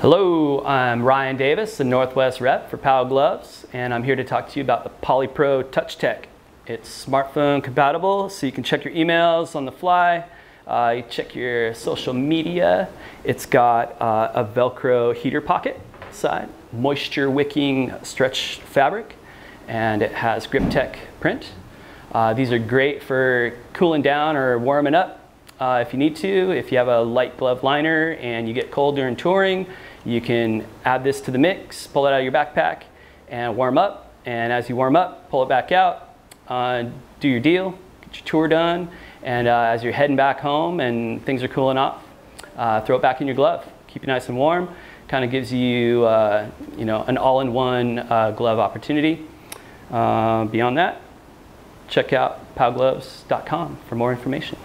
So I'm Ryan Davis, the Northwest rep for POW Gloves, and I'm here to talk to you about the PolyPro Touch Tech. It's smartphone compatible, so you can check your emails on the fly, uh, you check your social media. It's got uh, a Velcro heater pocket side, moisture wicking stretch fabric, and it has GripTech print. Uh, these are great for cooling down or warming up uh, if you need to. If you have a light glove liner and you get cold during touring, you can add this to the mix, pull it out of your backpack, and warm up. And as you warm up, pull it back out, uh, do your deal, get your tour done. And uh, as you're heading back home and things are cooling off, uh, throw it back in your glove. Keep you nice and warm. Kind of gives you, uh, you know, an all-in-one uh, glove opportunity. Beyond that, check out powgloves.com for more information.